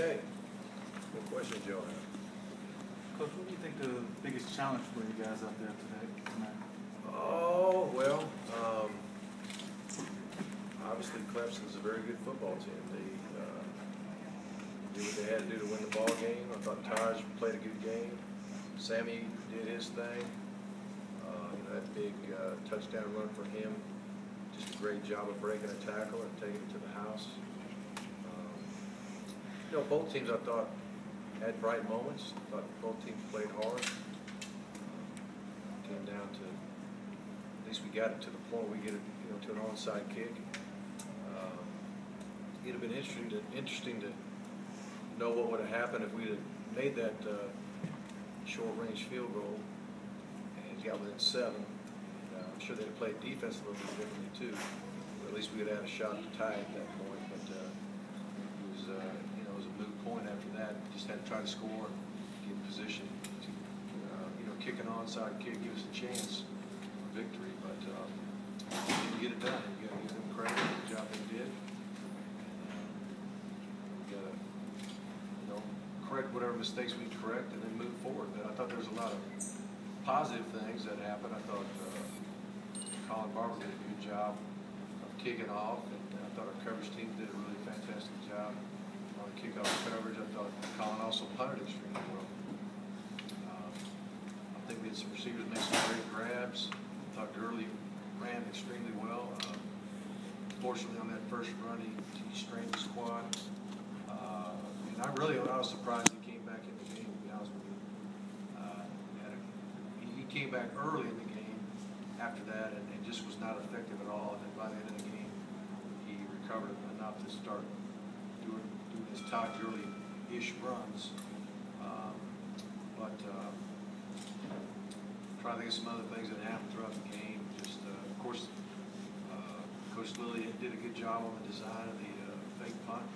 Okay. What question, Joe? have? Coach, what do you think the biggest challenge for you guys out there today, tonight? Oh, well, um, obviously Clemson's a very good football team. They, uh, did what they had to do to win the ball game. I thought Tajh played a good game. Sammy did his thing. Uh, you know, that big, uh, touchdown run for him. Just a great job of breaking a tackle and taking it to the house. You know, both teams I thought had bright moments. I Thought both teams played hard. Came down to at least we got it to the point we get it, you know, to an onside kick. Um, It'd have been interesting to, interesting to know what would have happened if we'd have made that, uh, short-range field goal and got within seven. Uh, I'm sure they'd have played defense a little bit differently too. Or at least we'd have had a shot to tie at that point, but, uh, it was, uh, you know, it was a moot point after that. Just had to try to score get in position to, uh, you know, kick an onside kick, give us a chance for victory, but, um, didn't get it done. You gotta give them credit for the job they did. We gotta, you know, correct whatever mistakes we correct and then move forward. But I thought there was a lot of positive things that happened. I thought, uh, Collin Barber did a good job of kicking off, and I thought our coverage team did a really fantastic job kickoff coverage. I thought Collin also punted extremely well. Um, I think we had some receivers make some great grabs. I thought Gurley ran extremely well. Uh, Fortunately, on that first run, he, he strained his quad. Uh, and I really, I was surprised he came back in the game, to be honest with you. Uh, a- he came back early in the game after that and, and just was not effective at all. And then by the end of the game, he recovered enough to start doing, doing his Todd Gurley-ish runs. Um, But, uh, trying to think of some other things that happened throughout the game. Just, uh, of course, uh, Coach Lilly did a good job on the design of the uh, fake punt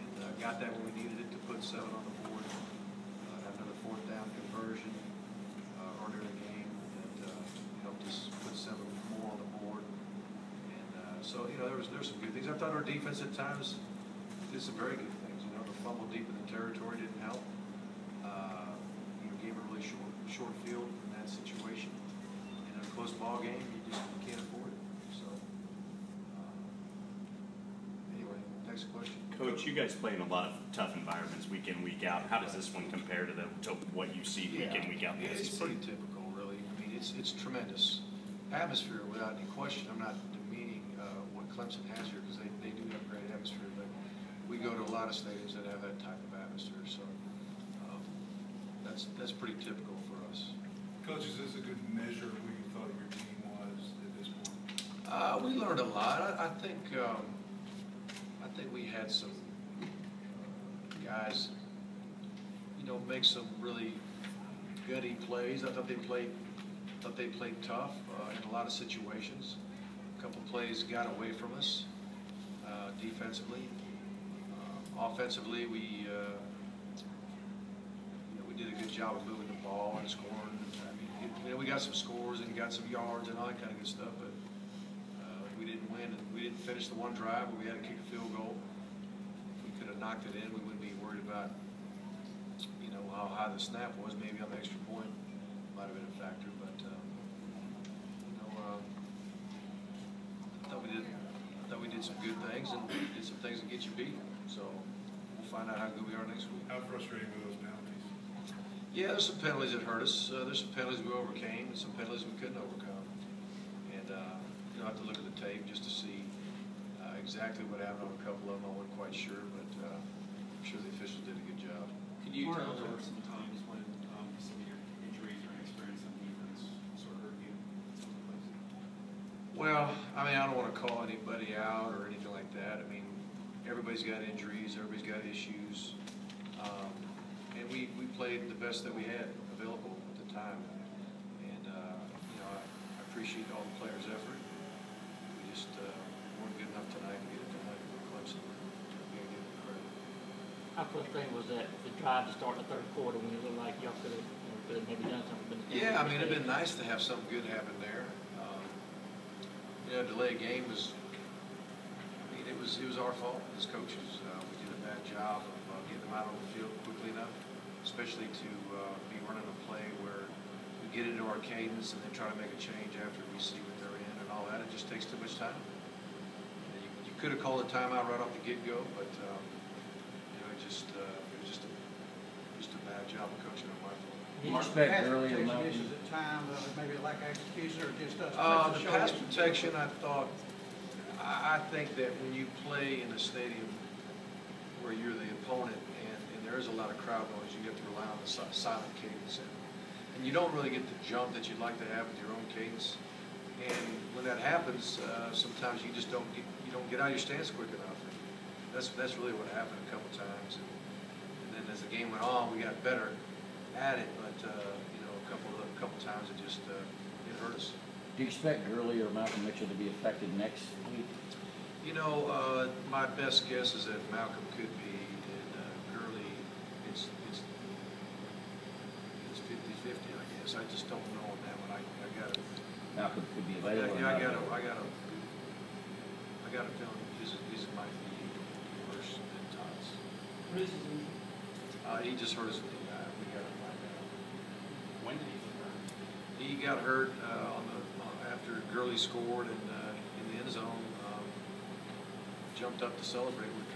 and uh, got that when we needed it to put seven on the board. Uh, another fourth down conversion uh, earlier in the game that uh, helped us put seven more on the board. And uh, so, you know, there was, there were some good things. I thought our defense at times did some very good things. You know, the fumble deep in the territory didn't help. Uh, You know, gave a really short, short field in that situation. In a close ball game, you just can't afford it, so. uh, Anyway, next question. Coach, you guys play in a lot of tough environments week in, week out. How does this one compare to the, to what you see week in, week out Yeah, It's pretty typical, really. I mean, it's, it's tremendous atmosphere without any question. I'm not demeaning uh, what Clemson has here because they, they do have a great atmosphere, we go to a lot of stadiums that have that type of atmosphere, so um, that's, that's pretty typical for us. Coach, is this a good measure of who you thought your team was at this point? Uh, we learned a lot. I, I think, um, I think we had some uh, guys, you know, make some really gutty plays. I thought they played, thought they played tough uh, in a lot of situations. A couple plays got away from us uh, defensively. Uh, offensively, we, uh, you know, we did a good job of moving the ball and scoring. I mean, it, you know, we got some scores and got some yards and all that kind of good stuff, but uh, we didn't win, and we didn't finish the one drive, but we had to kick a field goal. If we could have knocked it in, we wouldn't be worried about, you know, how high the snap was, maybe on the extra point, might have been a factor, but, um, you know, um, I thought we did, I thought we did some good things, and did some things that get you beat, so we'll find out how good we are next week. How frustrating were those penalties? Yeah, there's some penalties that hurt us. Uh, there's some penalties we overcame and some penalties we couldn't overcome. And, uh, you know, I have to look at the tape just to see, uh, exactly what happened on a couple of them. I wasn't quite sure, but, uh, I'm sure the officials did a good job. Could you Where- tell there were some times when um, some of your injuries or experience on defense sort of hurt you in some places? Well, I mean, I don't want to call anybody out or anything like that. I mean, everybody's got injuries, everybody's got issues. Um, and we, we played the best that we had available at the time. And, uh, you know, I I appreciate all the players' effort. We just, uh, weren't good enough tonight to get it done with Clemson. We gotta give them credit. How frustrating was that, the drive to start the third quarter when it looked like y'all could have, you know, could have maybe done something? Yeah, I mean, it'd been nice to have something good happen there. Um, You know, delay a game was, it was, it was our fault as coaches. Uh, We did a bad bad job of uh, getting them out on the field quickly enough, especially to uh, be running a play where we get into our cadence and then try to make a change after we see what they're in and all that. It just takes too much time. You, you could have called a timeout right off the get-go, but, um, you know, it just, uh, it was just a, just a bad job of coaching on my part. Do you Mark, expect pass early protection amount? issues at times, uh, maybe lack of execution or just us. Uh, the pass protection, I thought, I, think that when you play in a stadium where you're the opponent and, and there is a lot of crowd noise, you have to rely on the si- silent cadence. And, and you don't really get the jump that you'd like to have with your own cadence. And when that happens, uh, sometimes you just don't get, you don't get out of your stance quick enough. And That's, that's really what happened a couple times. And, and then as the game went on, we got better at it, but, uh, you know, a couple a couple times it just, uh, it hurt us. Do you expect Gurley or Malcolm Mitchell to be affected next week? You know, uh, my best guess is that Malcolm could be, and uh, Gurley, it's, it's, it's fifty-fifty, I guess. I just don't know on that one. I, I gotta, Malcolm could be yeah, available. or yeah, I gotta. I gotta, I got a feeling his, his might be worse than Todd's. Uh, he just hurt his knee. Uh, we gotta find out. When did he get hurt? He got hurt, uh, on the, after Gurley scored and, uh, in the end zone, um, jumped up to celebrate. When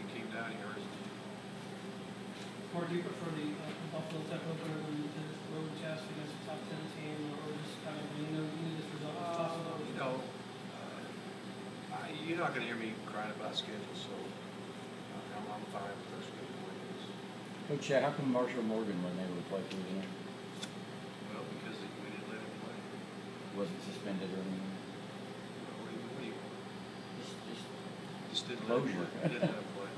he came down, he hurt his knee. Or do you prefer the uh, Buffalo type opener when you just road test against a top ten team, or just kind of, you know, you need this result as possible? Uh, You know, uh, I, you're not gonna hear me crying about schedule, so uh, I'm, I'm fine with our schedule the way it is. Coach, Chad, how come Marshall Morgan wasn't able to play for the game? Well, because we didn't let him play. Wasn't suspended or anything? What do you, what do you, Just, just, just didn't let him Closure. play. Didn't let him play.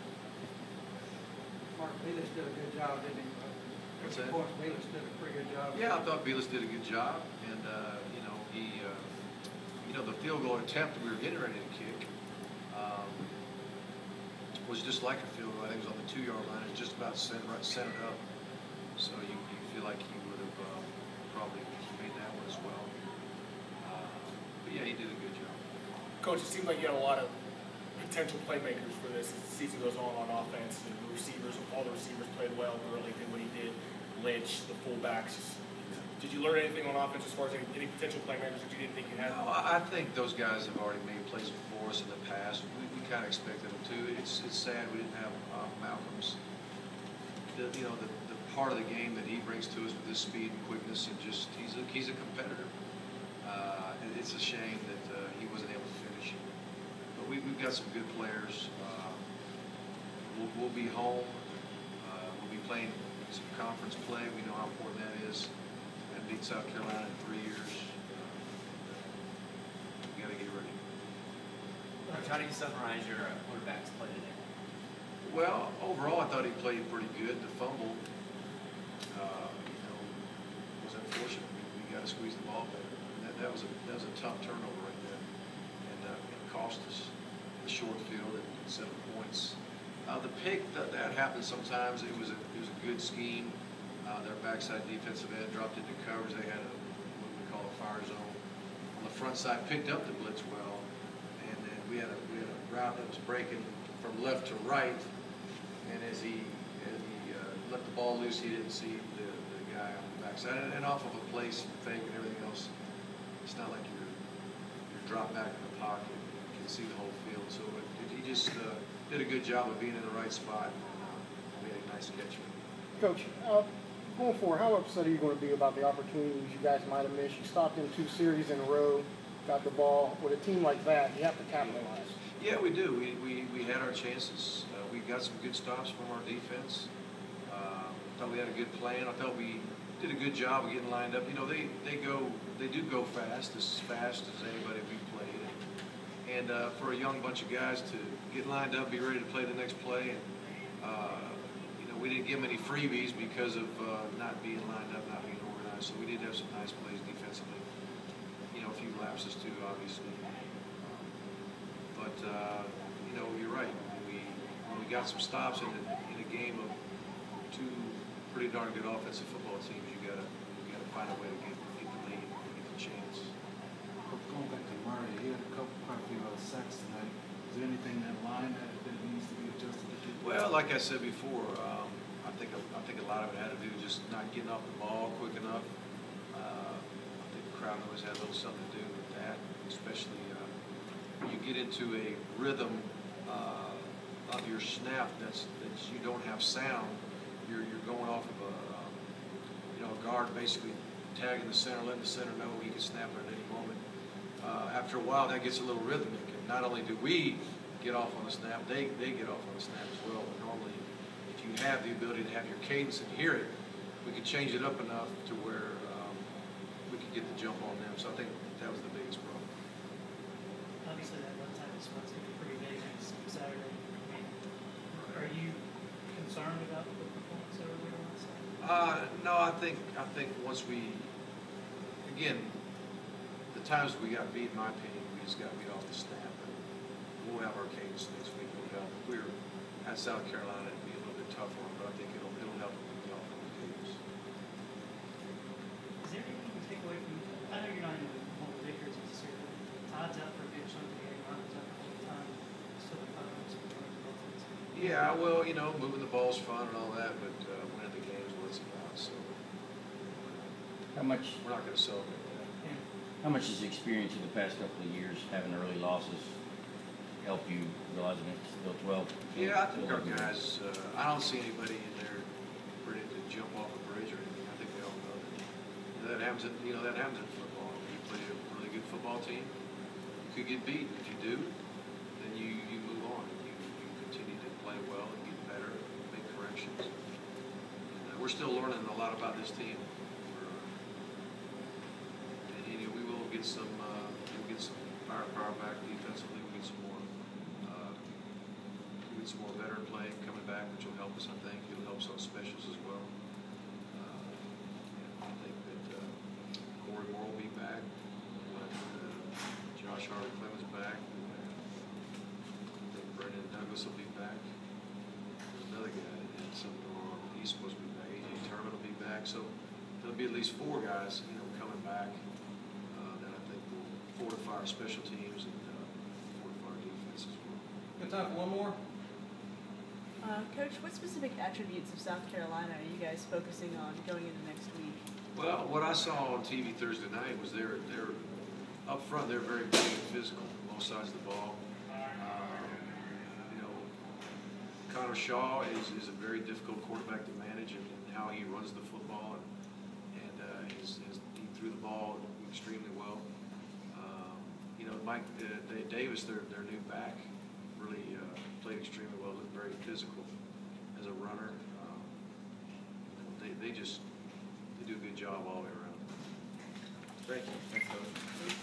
Mark Bellis did a good job, didn't he? What's that? Of course, Bellis did a pretty good job. Yeah, I thought Belis did a good job, and, uh, you know, he, uh, you know, the field goal attempt we were getting ready to kick, um, was just like a field goal, I think it was on the two-yard line, it was just about center, right, centered up. So you, you feel like he would have, uh, probably made that one as well. Uh, But yeah, he did a good job. Coach, it seems like you got a lot of potential playmakers for this as the season goes on on offense. And the receivers, all the receivers played well. Gurley did what he did. Lynch, the fullbacks. Did you learn anything on offense as far as any, any potential playmakers that you didn't think you had? No, I, think those guys have already made plays before us in the past. We, we kind of expected them to. It's, it's sad we didn't have uh, Malcolm's, the, you know, the, the part of the game that he brings to us with his speed and quickness and just, he's a, he's a competitor. Uh, and it's a shame that, uh, he wasn't able we, we've got some good players. Uh, We'll, we'll be home. Uh, we'll be playing some conference play. We know how important that is. And beat South Carolina in three years. We gotta get ready. Coach, how do you summarize your uh, quarterback's play today? Well, overall, I thought he played pretty good. The fumble, uh, you know, was unfortunate. We, we gotta squeeze the ball better. That, that was a, that was a tough turnover right there. And, uh, it cost us the short field and seven points. Uh, the pick, that, that happens sometimes. It was a, it was a good scheme. Uh, their backside defensive end dropped into covers. They had a, what we call a fire zone. On the front side, picked up the blitz well. And then we had a, we had a route that was breaking from left to right. And as he, as he, uh, let the ball loose, he didn't see the, the guy on the backside. And, and off of a place fake and everything else, it's not like you're, you're dropped back in the pocket. Can see the whole field. So it, he just, uh, did a good job of being in the right spot. and, uh, Made a nice catch. Coach, uh, going forward, how upset are you going to be about the opportunities you guys might have missed? You stopped in two series in a row, got the ball. With a team like that, you have to capitalize. Yeah, we do. We, we, we had our chances. Uh, we got some good stops from our defense. Uh, thought we had a good plan. I thought we did a good job of getting lined up. You know, they, they go, they do go fast, as fast as anybody we played. And uh, for a young bunch of guys to get lined up, be ready to play the next play, and uh, you know, we didn't give them any freebies because of uh, not being lined up, not being organized. So we did have some nice plays defensively. You know, a few lapses too, obviously. But, uh, you know, you're right. We, when we got some stops in, a- in a game of two pretty darn good offensive football teams, you gotta, you gotta find a way to get, get the lead, get the chance. Coach, going back to Murray, he had a couple, quite a few uh, sacks tonight. Is there anything in that line that, that needs to be adjusted to Well, like I said before, um, I think, I think a lot of it had to do with just not getting off the ball quick enough. Uh, I think the crowd noise had a little something to do with that, especially, uh, when you get into a rhythm, uh, of your snap that's, that's, you don't have sound, you're, you're going off of a, um, you know, a guard basically tagging the center, letting the center know he can snap at any moment. Uh, after a while, that gets a little rhythmic, and not only do we get off on the snap, they, they get off on the snap as well. But normally, if you have the ability to have your cadence and hear it, we could change it up enough to where um, we could get the jump on them. So I think that was the biggest problem. Obviously, that run time is supposed to be pretty big next Saturday. Are you concerned about the performance over there on Saturday? Uh, no, I think, I think once we, again, the times we got beat, in my opinion, we just got beat off the snap. And We'll have our cadence next week, it'll help. If we were at South Carolina, it'd be a little bit tougher, but I think it'll, it'll help if we get off on the cadence. Is there anything you take away from, I know you're not even hold the Vickers necessarily, Todd's out for a big chunk of the game, Ryan's out for the time, still a five minutes of offense. Yeah, well, you know, moving the ball's fun and all that, but uh, winning the game is what it's about, so How much, we're not gonna celebrate that. And how much has experience in the past couple of years, having early losses, help you realizing it's still twelve? Yeah, I think our guys, uh, I don't see anybody in there ready to jump off a bridge or anything. I think they all know that. That happens, in you know, that happens in football. You play a really good football team, you could get beat. If you do, then you, you move on. You, you continue to play well and get better, make corrections. And, uh, We're still learning a lot about this team. We're, uh, And, you know, we will get some, uh, we'll get some firepower back defensively. We'll get some more, uh, we get some more veteran play coming back, which will help us, I think. It'll help on specials as well. Uh, and I think that uh, Corey Moore will be back. We'll have, uh, Josh Harvey-Clemons back. I think Brendan Douglas will be back. There's another guy had something on. He's supposed to be back. AJ Turman will be back. So there'll be at least four guys, you know, coming back uh, that I think will fortify our special teams and uh, fortify our defense as well. Got time for one more? Uh, Coach, what specific attributes of South Carolina are you guys focusing on going into next week? Well, what I saw on TV Thursday night was they're, they're, up front, they're very big and physical, both sides of the ball. Um, You know, Connor Shaw is, is a very difficult quarterback to manage and and how he runs the football and, and, uh, he's, he's, he threw the ball extremely well. You know, Mike, uh, Da- Davis, their, their new back, really, uh, played extremely well, looked very physical as a runner. Um, They, they just, they do a good job all the way around. Thank you. Thanks.